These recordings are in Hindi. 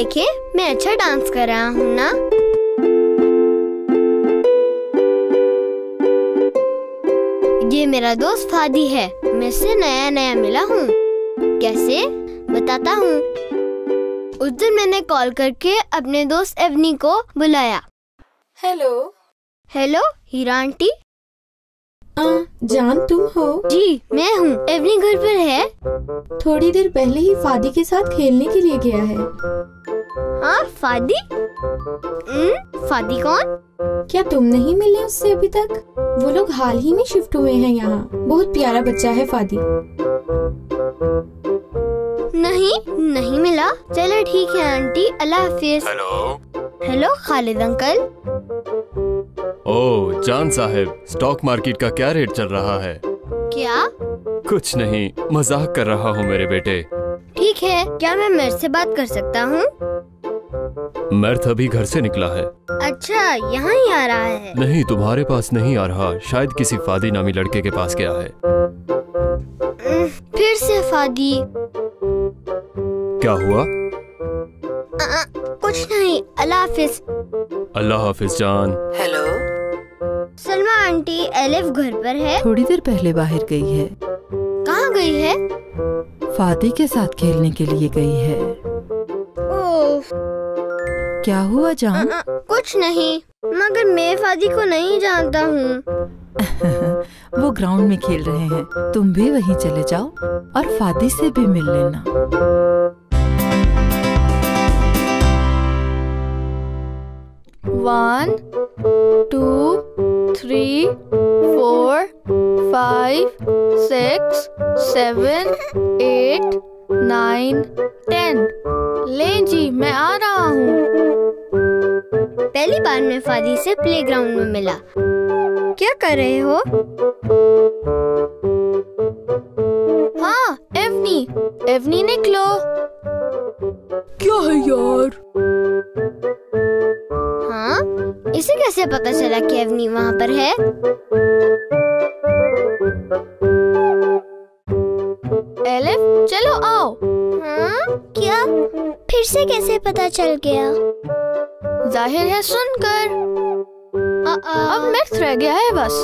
देखे मैं अच्छा डांस कर रहा हूँ ना? ये मेरा दोस्त फादी है। मैं इससे नया नया मिला हूँ। कैसे? बताता हूँ। उस दिन मैंने कॉल करके अपने दोस्त एवनी को बुलाया। हेलो। Hello Heera aunty? आ, जान तुम हो? जी मैं हूँ। एवनी घर पर है। थोड़ी देर पहले ही फादी के साथ खेलने के लिए गया है। हाँ फादी? हम्म, फादी कौन? क्या तुम नहीं मिले उससे अभी तक? वो लोग हाल ही में शिफ्ट हुए हैं यहाँ। बहुत प्यारा बच्चा है फादी। नहीं नहीं मिला। चलो ठीक है आंटी। अल्लाह हाफिज। हेलो। Hello Khalid uncle. ओ जान साहब स्टॉक मार्केट का क्या रेट चल रहा है? क्या? कुछ नहीं मज़ाक कर रहा हूँ मेरे बेटे। ठीक है क्या मैं मेरे से बात कर सकता हूँ? मर्थ अभी घर से निकला है। अच्छा यहाँ ही आ रहा है। नहीं तुम्हारे पास नहीं आ रहा शायद किसी फादी नामी लड़के के पास गया है। फिर से फादी। क्या हुआ? अ, कुछ नहीं अल्लाह हाफिज। अल्लाह हाफिज जान। हेलो। सलमा आंटी एलिफ घर पर है। थोड़ी देर पहले बाहर गई है। कहाँ गई है? फादी के साथ खेलने के लिए गई है। ओह। क्या हुआ जान? अ, कुछ नहीं मगर मैं फादी को नहीं जानता हूँ। वो ग्राउंड में खेल रहे हैं। तुम भी वहीं चले जाओ और फादी से भी मिल लेना। One, two, three, four, five, six, seven, eight, nine, ten. ले जी मैं आ रहा हूँ। पहली बार मैं फादी से प्लेग्राउंड में मिला। क्या कर रहे हो? हाँ एवनी एवनी पता चला कि एवनी वहाँ पर है। एलिफ चलो आओ। हाँ क्या? फिर से कैसे पता चल गया? ज़ाहिर है सुनकर। अब मिर्च रह गया है बस।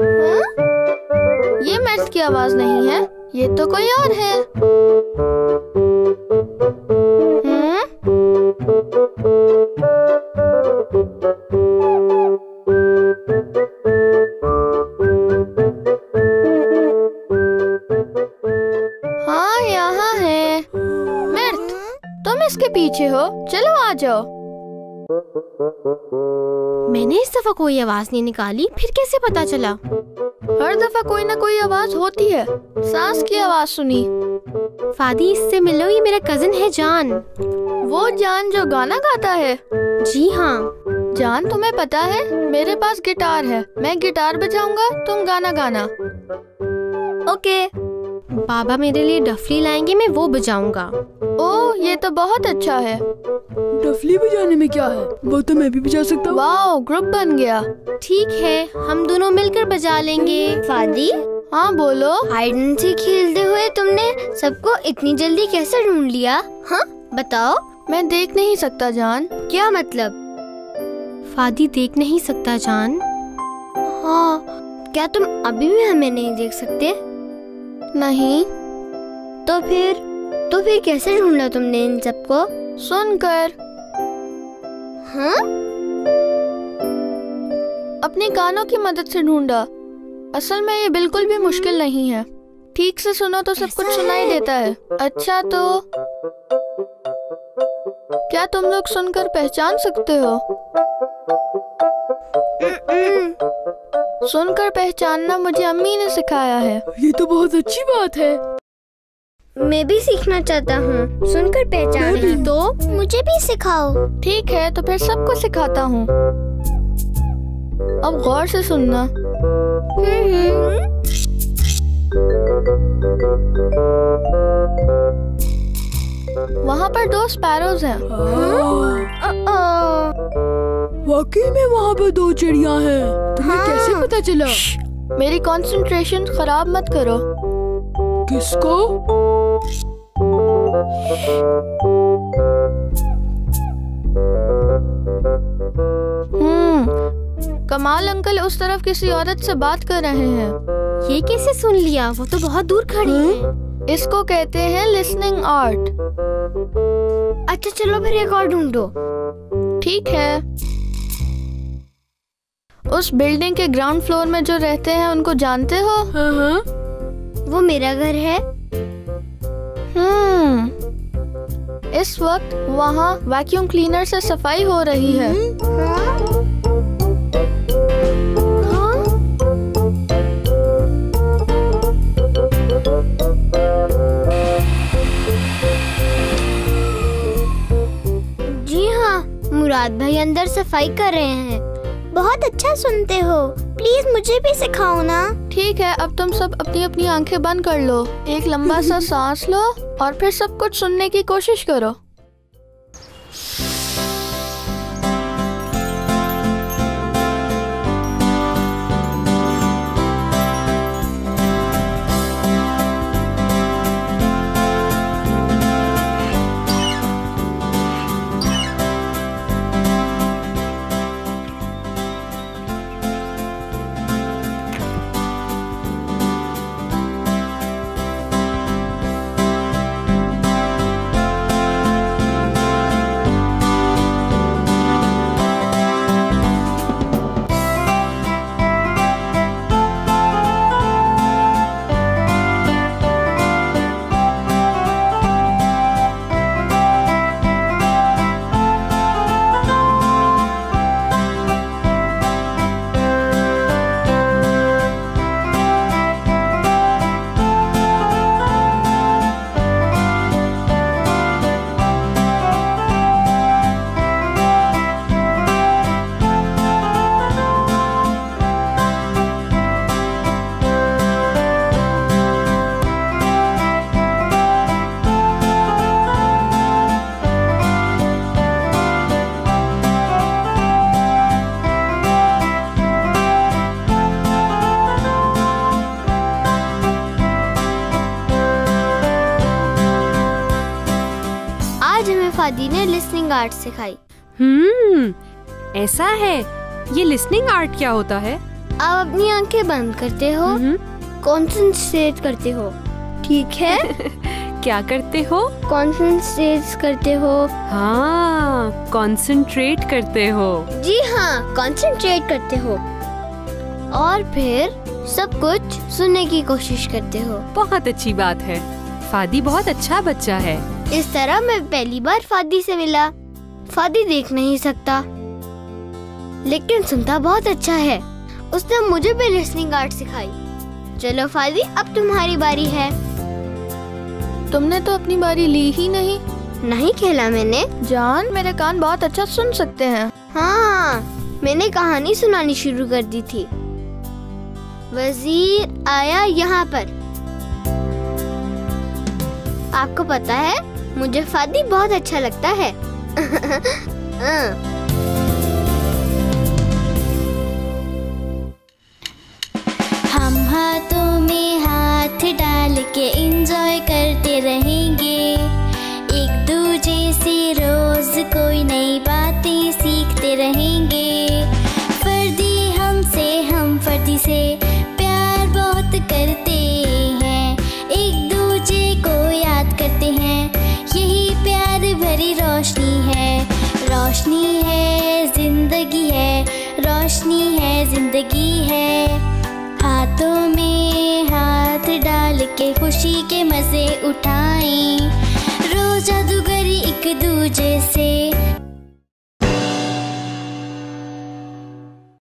हाँ? ये मिर्च की आवाज़ नहीं है ये तो कोई और है। इसके पीछे हो। चलो आ जाओ। मैंने इस दफ़ा कोई आवाज़ नहीं निकाली, फिर कैसे पता चला? हर दफ़ा कोई ना कोई आवाज़ होती है। सांस की आवाज़ सुनी। फादी, इससे मिलो, ये मेरा कजिन है, जान। वो जान जो गाना गाता है। जी हाँ। जान, तुम्हें पता है, मेरे पास गिटार है। मैं गिटार बजाऊँगा, तुम गाना गाना। ओके। बाबा मेरे लिए डफली लाएँगे मैं वो बजाऊँगा। ओ ये तो बहुत अच्छा है। डफली बजाने में क्या है? वो तो मैं भी बजा सकता हूँ। वाओ ग्रुप बन गया। ठीक है हम दोनों मिलकर बजा लेंगे। फादी? हाँ बोलो। हाइड एंड सीक खेलते हुए तुमने सबको इतनी जल्दी कैसे ढूंढ लिया? हाँ बताओ। मैं देख नहीं सकता जान। क्या मतलब? फादी देख नहीं सकता जान। हाँ क्या तुम अभी भी हमें नहीं देख सकते? नहीं? तो फिर तो फिर कैसे ढूंढा तुमने इन सबको? सुनकर। हाँ? अपने कानों की मदद से ढूंढा। असल में ये बिल्कुल भी मुश्किल नहीं है। ठीक से सुनो तो सब कुछ सुनाई देता है। अच्छा तो? क्या तुम लोग सुनकर पहचान सकते हो? सुनकर पहचानना मुझे अम्मी ने सिखाया है। ये तो बहुत अच्छी बात है। मैं भी सीखना चाहता हूँ। सुनकर पहचान तो मुझे भी सिखाओ। ठीक है तो फिर सबको सिखाता हूँ। अब गौर से सुनना। वहाँ पर दो स्पैरोज हैं। वाकई में वहाँ पर दो चिड़िया हैं। पता चला? मेरी कंसंट्रेशन खराब मत करो। किसको? हम्म कमाल अंकल उस तरफ़ किसी औरत से बात कर रहे हैं। ये कैसे सुन लिया? वो तो बहुत दूर खड़ी है। इसको कहते हैं लिसनिंग आर्ट अच्छा चलो फिर एक और ढूंढो। ठीक है। उस बिल्डिंग के ग्राउंड फ्लोर में जो रहते हैं उनको जानते हो? हाँ हाँ। वो मेरा घर है। हम्म। इस वक्त वहाँ वैक्यूम क्लीनर से सफ़ाई हो रही है। जी हाँ मुराद भाई अंदर सफ़ाई कर रहे हैं। बहुत अच्छा सुनते हो। प्लीज़ मुझे भी सिखाओ ना। ठीक है अब तुम सब अपनी अपनी आँखें बंद कर लो। एक लंबा सा सांस लो और फिर सब कुछ सुनने की कोशिश करो। फादी ने लिसनिंग आर्ट सिखाई। हम्म ऐसा है? ये लिसनिंग आर्ट क्या होता है? आप अपनी आँखें बंद करते हो हम्म, कॉन्सेंट्रेट करते हो। ठीक है? क्या करते हो? कॉन्सेंट्रेट करते हो। हाँ कंसंट्रेट करते हो। जी हाँ कॉन्सेंट्रेट करते हो। और फिर सब कुछ सुनने की कोशिश करते हो। बहुत अच्छी बात है। फादी बहुत अच्छा बच्चा है। इस तरह मैं पहली बार फादी से मिला। फादी देख नहीं सकता। लेकिन सुनता बहुत अच्छा है। उसने मुझे भी लिसनिंग आर्ट सिखाई। चलो फादी अब तुम्हारी बारी है। तुमने तो अपनी बारी ली ही नहीं। नहीं खेला मैंने। जान मेरे कान बहुत अच्छा सुन सकते हैं। हाँ मैंने कहानी सुनानी शुरू कर दी थी। वज़ीर आया यहाँ पर। आपको पता है मुझे फादी बहुत अच्छा लगता है हाँ। हम हाथों में हाथ डाल के एंजॉय करते रोशनी है, ज़िंदगी है, रोशनी है, ज़िंदगी है। हाथों में हाथ डाल के खुशी के मज़े उठाएँ। रोज जादूगरी एक दूजे से